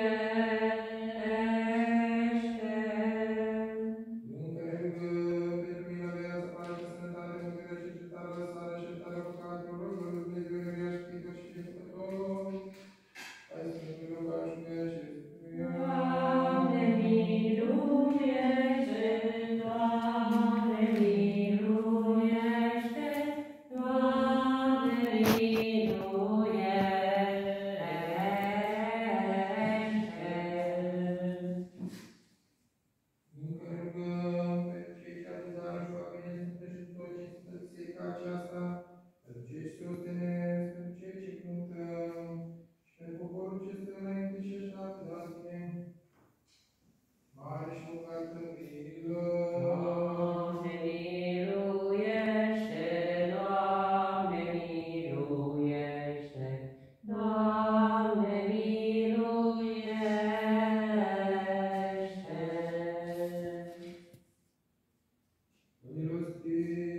Yeah. Milosti